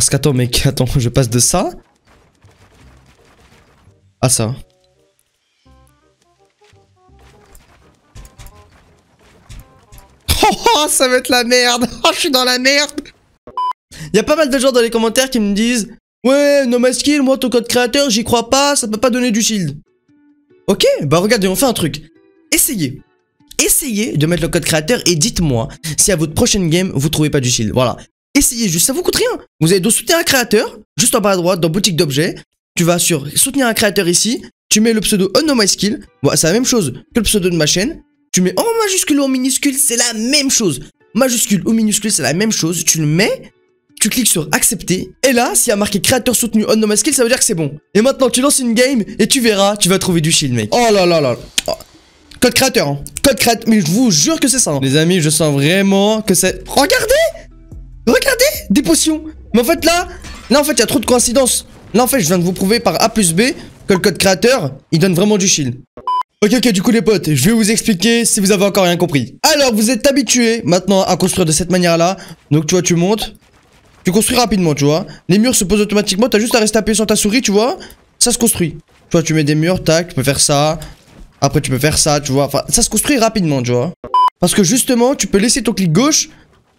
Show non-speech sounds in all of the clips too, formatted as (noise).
Parce qu'attends, mec, (laughs) attends, je passe de ça à ça. (laughs) Oh, ça va être la merde. (laughs) Oh, je suis dans la merde. Il y a pas mal de gens dans les commentaires qui me disent Ouais, no my skill, moi ton code créateur, j'y crois pas, ça peut pas donner du shield. Ok, bah regardez, on fait un truc. Essayez. Essayez de mettre le code créateur et dites-moi si à votre prochaine game vous trouvez pas du shield. Voilà. Essayez juste, ça vous coûte rien. Vous avez donc soutenir un créateur, juste en bas à droite, dans boutique d'objets. Tu vas sur soutenir un créateur ici, tu mets le pseudo skill. Bon, c'est la même chose que le pseudo de ma chaîne. Tu mets en majuscule ou en minuscule, c'est la même chose. Majuscule ou minuscule, c'est la même chose. Tu le mets, tu cliques sur accepter. Et là, s'il y a marqué créateur soutenu on skill, ça veut dire que c'est bon. Et maintenant, tu lances une game et tu verras, tu vas trouver du shield, mec. Oh là là là. Oh. Code créateur, hein. Code créateur. Mais je vous jure que c'est ça. Hein. Les amis, je sens vraiment que c'est... Regardez Regardez Des potions Mais en fait, là... Là, en fait, il y a trop de coïncidences. Là, en fait, je viens de vous prouver par A plus B que le code créateur, il donne vraiment du shield. Ok, ok, du coup, les potes, je vais vous expliquer si vous avez encore rien compris. Alors, vous êtes habitués maintenant à construire de cette manière-là. Donc, tu vois, tu montes. Tu construis rapidement, tu vois. Les murs se posent automatiquement. T'as juste à rester appuyé sur ta souris, tu vois. Ça se construit. Tu vois, tu mets des murs, tac, tu peux faire ça. Après, tu peux faire ça, tu vois. Enfin, ça se construit rapidement, tu vois. Parce que justement, tu peux laisser ton clic gauche,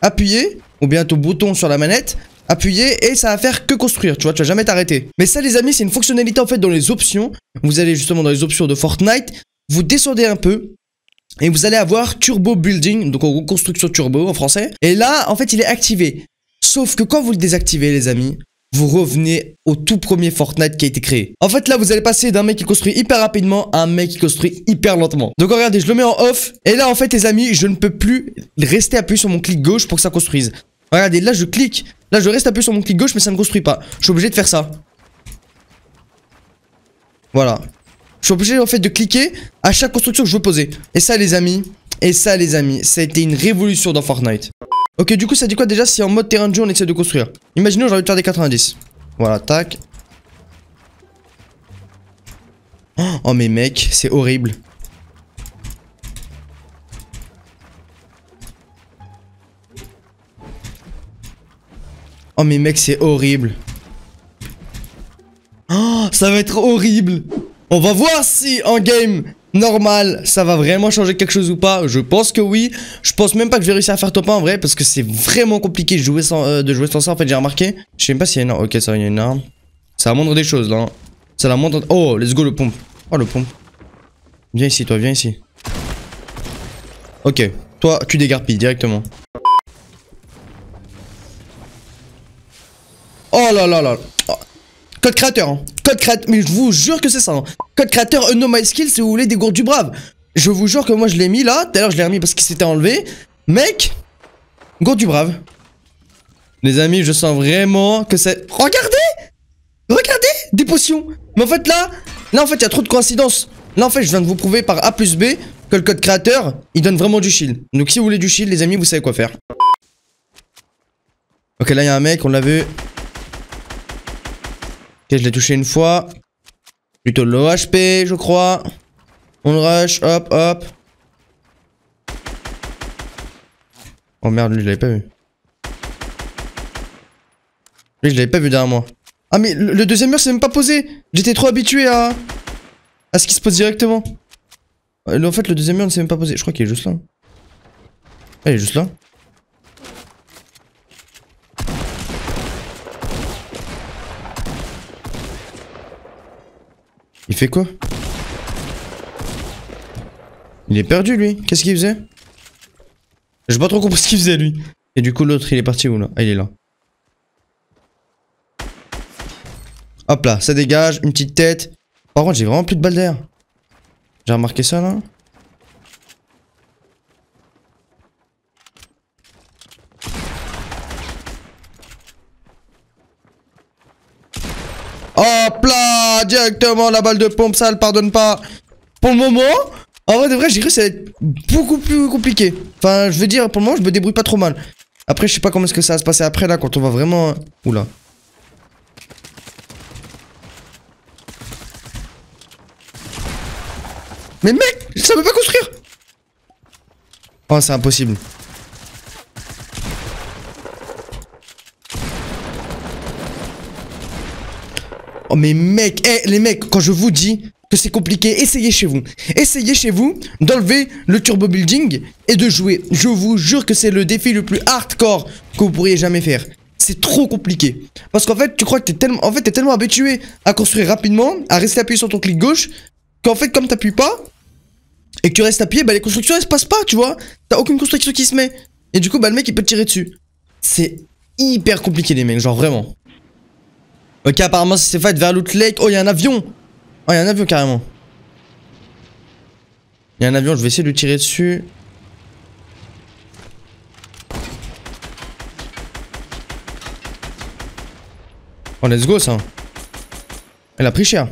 appuyer, ou bien ton bouton sur la manette, appuyer et ça va faire que construire, tu vois, tu vas jamais t'arrêter. Mais ça les amis, c'est une fonctionnalité en fait dans les options. Vous allez justement dans les options de Fortnite, vous descendez un peu et vous allez avoir Turbo Building, donc en construction turbo en français. Et là, en fait, il est activé. Sauf que quand vous le désactivez les amis, vous revenez au tout premier Fortnite qui a été créé. En fait, là, vous allez passer d'un mec qui construit hyper rapidement à un mec qui construit hyper lentement. Donc, regardez, je le mets en off. Et là, en fait, les amis, je ne peux plus rester appuyé sur mon clic gauche pour que ça construise. Regardez, là je clique. Là je reste appuyé sur mon clic gauche mais ça ne construit pas. Je suis obligé de faire ça. Voilà. Je suis obligé en fait de cliquer à chaque construction que je veux poser. Et ça les amis, et ça les amis, ça a été une révolution dans Fortnite. Ok du coup ça dit quoi déjà si en mode terrain de jeu on essaie de construire Imaginons j'ai envie de faire des 90. Voilà, tac. Oh mais mec, c'est horrible. Oh mais mec c'est horrible Oh ça va être horrible On va voir si en game normal ça va vraiment changer quelque chose ou pas? Je pense que oui. Je pense même pas que je vais réussir à faire top 1 en vrai Parce que c'est vraiment compliqué de jouer, sans, euh, de jouer sans ça en fait j'ai remarqué. Je sais même pas s'il y a une arme. Ok ça y a une arme. Ça va montrer des choses là Ça la montre Oh let's go le pompe. Oh le pompe. Viens ici toi viens ici. Ok. Toi tu dégarpilles directement. Oh là là là. Code créateur. Hein. Code créateur. Mais je vous jure que c'est ça. Hein. Code créateur No My Skill si vous voulez des gourdes du brave. Je vous jure que moi je l'ai mis là. D'ailleurs je l'ai remis parce qu'il s'était enlevé. Mec. Gourde du brave. Les amis, je sens vraiment que c'est... Regardez Regardez Des potions Mais en fait là... Là en fait il y a trop de coïncidences. Là en fait je viens de vous prouver par A plus B que le code créateur, il donne vraiment du shield. Donc si vous voulez du shield les amis, vous savez quoi faire. Ok là il y a un mec, on l'a vu. Ok, je l'ai touché une fois. Plutôt low HP, je crois. On rush, hop, hop. Oh merde, lui, je l'avais pas vu. Lui, je l'avais pas vu derrière moi. Ah, mais le, deuxième mur, c'est même pas posé. J'étais trop habitué à... À ce qui se pose directement. Euh, en fait, le deuxième mur ne s'est même pas posé. Je crois qu'il est juste là. Ah, il est juste là. Il fait quoi Il est perdu lui. Qu'est-ce qu'il faisait J'ai pas trop compris ce qu'il faisait lui. Et du coup l'autre il est parti où là Ah il est là. Hop là, ça dégage, une petite tête. Par contre j'ai vraiment plus de balles d'air. J'ai remarqué ça là Hop là Directement la balle de pompe, ça elle pardonne pas. Pour le moment, en vrai de vrai, j'ai cru que ça va être beaucoup plus compliqué. Enfin, je veux dire, pour le moment, je me débrouille pas trop mal. Après, je sais pas comment est-ce que ça va se passer après là, quand on va vraiment... Oula. Mais mec, ça veut pas construire Oh, c'est impossible. Mais mec, eh les mecs, quand je vous dis que c'est compliqué, essayez chez vous. Essayez chez vous d'enlever le turbo building et de jouer. Je vous jure que c'est le défi le plus hardcore que vous pourriez jamais faire. C'est trop compliqué. Parce qu'en fait, tu crois que t'es tellement, en fait, tellement habitué à construire rapidement, à rester appuyé sur ton clic gauche, qu'en fait, comme t'appuies pas, et que tu restes appuyé, bah les constructions elles se passent pas, tu vois. T'as aucune construction qui se met. Et du coup, bah le mec il peut tirer dessus. C'est hyper compliqué les mecs, genre vraiment. Ok, apparemment c'est fight vers l'autre lake. Oh, il y a un avion. Oh, il y a un avion carrément. Il y a un avion, je vais essayer de lui tirer dessus. Oh, let's go ça. Elle a pris cher.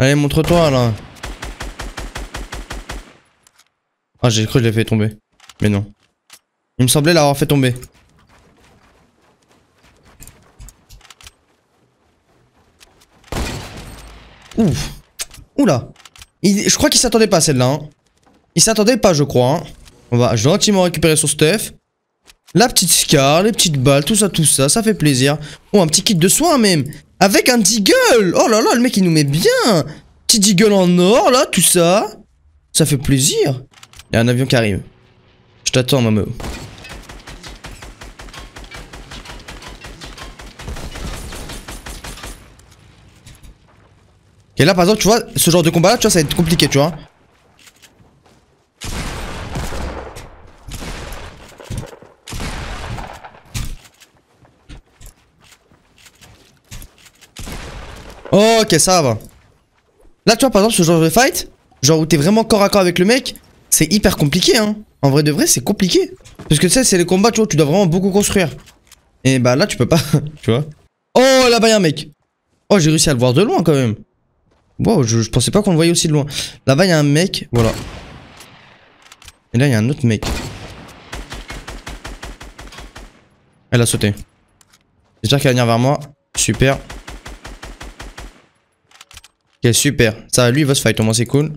Allez, montre-toi là. Ah, j'ai cru que je l'ai fait tomber. Mais non. Il me semblait l'avoir fait tomber. Ouf. Oula. je crois qu'il s'attendait pas à celle-là. Hein. Il s'attendait pas, je crois. Hein. On va gentiment récupérer son stuff. La petite scar, les petites balles, tout ça, tout ça, ça fait plaisir. Oh, un petit kit de soins même. Avec un Deagle Oh là là, le mec il nous met bien Petit Deagle en or là, tout ça Ça fait plaisir Il y a un avion qui arrive. Je t'attends Mamo. Et là par exemple tu vois, ce genre de combat là, tu vois, ça va être compliqué, tu vois. Ok, ça va. Là, tu vois, par exemple, ce genre de fight, genre où t'es vraiment corps à corps avec le mec, c'est hyper compliqué, hein. En vrai de vrai, c'est compliqué. Parce que tu sais, c'est les combats, tu vois, tu dois vraiment beaucoup construire. Et bah là, tu peux pas, (laughs) tu vois. Oh, là-bas, y'a un mec. Oh, j'ai réussi à le voir de loin quand même. Wow, je, pensais pas qu'on le voyait aussi de loin. Là-bas, il y a un mec, voilà. Et là, il y a un autre mec. Elle a sauté. J'espère qu'elle va venir vers moi. Super. Ok, super. Ça, lui, va se fight, au moins, c'est cool.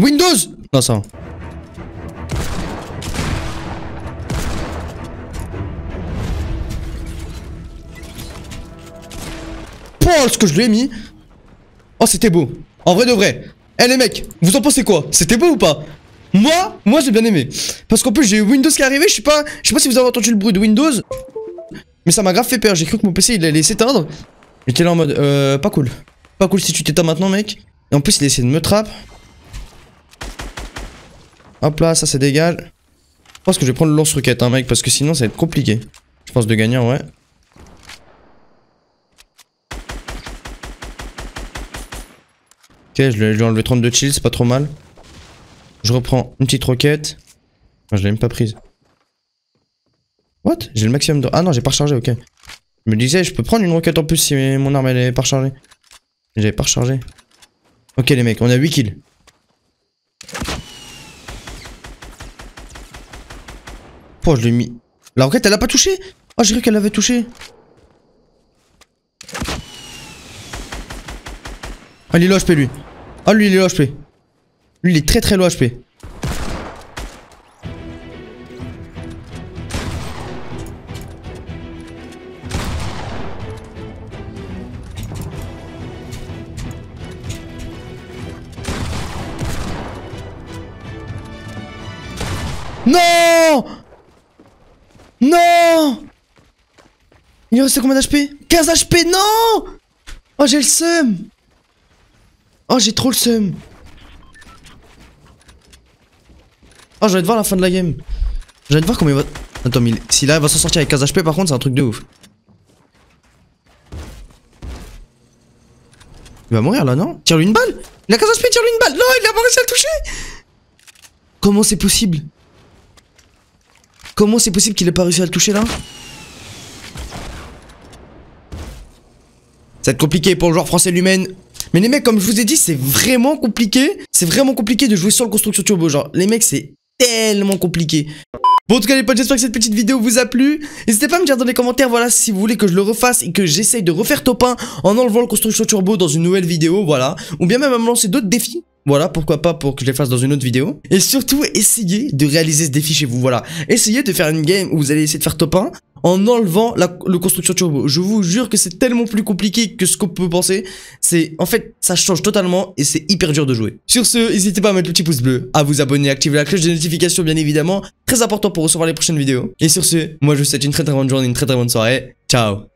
Windows Non, ça Oh, ce que je lui ai mis. Oh, c'était beau. En vrai de vrai. Eh les mecs, vous en pensez quoi? C'était beau ou pas? Moi, moi j'ai bien aimé. Parce qu'en plus j'ai eu Windows qui est arrivé, je sais pas Je sais pas si vous avez entendu le bruit de Windows. Mais ça m'a grave fait peur, j'ai cru que mon PC il allait s'éteindre. J'étais là en mode, euh, pas cool. Pas cool si tu t'éteins maintenant mec. Et en plus il a essayé de me trapper Hop là, ça c'est dégage. Je pense que je vais prendre le lance-roquette, hein, mec, parce que sinon ça va être compliqué. Je pense de gagner, ouais. Ok, je lui ai enlevé 32 chill, c'est pas trop mal. Je reprends une petite roquette. je l'ai même pas prise. What? J'ai le maximum de... Ah non, j'ai pas rechargé, ok. Je me disais, je peux prendre une roquette en plus si mon arme elle est pas rechargée. J'avais pas rechargé. Ok les mecs, on a 8 kills. Oh, je l'ai mis. La roquette, elle a pas touché? Oh, j'ai cru qu'elle avait touché. Ah, il est low HP, lui. Ah, lui, il est low HP. Lui, il est très très low HP. Non non Il reste combien d'HP 15 HP, non Oh, j'ai le seum Oh, j'ai trop le seum Oh, je vais voir la fin de la game. Je vais voir comment il va... Attends, mais si là, il va s'en sortir avec 15 HP, par contre, c'est un truc de ouf. Il va mourir là, non Tire-lui une balle Il a 15 HP, tire-lui une balle Non, il a pas réussi à le toucher Comment c'est possible Comment c'est possible qu'il ait pas réussi à le toucher là Ça va être compliqué pour le joueur français lui-même. Mais les mecs, comme je vous ai dit, c'est vraiment compliqué. C'est vraiment compliqué de jouer sur le construction turbo. Genre, les mecs, c'est tellement compliqué. Bon, en tout cas, les potes, j'espère que cette petite vidéo vous a plu. N'hésitez pas à me dire dans les commentaires, voilà, si vous voulez que je le refasse et que j'essaye de refaire top 1 en enlevant le construction turbo dans une nouvelle vidéo, voilà. Ou bien même à me lancer d'autres défis. Voilà, pourquoi pas pour que je les fasse dans une autre vidéo. Et surtout, essayez de réaliser ce défi chez vous, voilà. Essayez de faire une game où vous allez essayer de faire top 1 en enlevant la, le construction turbo. Je vous jure que c'est tellement plus compliqué que ce qu'on peut penser. C'est, en fait, ça change totalement et c'est hyper dur de jouer. Sur ce, n'hésitez pas à mettre le petit pouce bleu, à vous abonner, activer la cloche de notification, bien évidemment. Très important pour recevoir les prochaines vidéos. Et sur ce, moi je vous souhaite une très très bonne journée, une très très bonne soirée. Ciao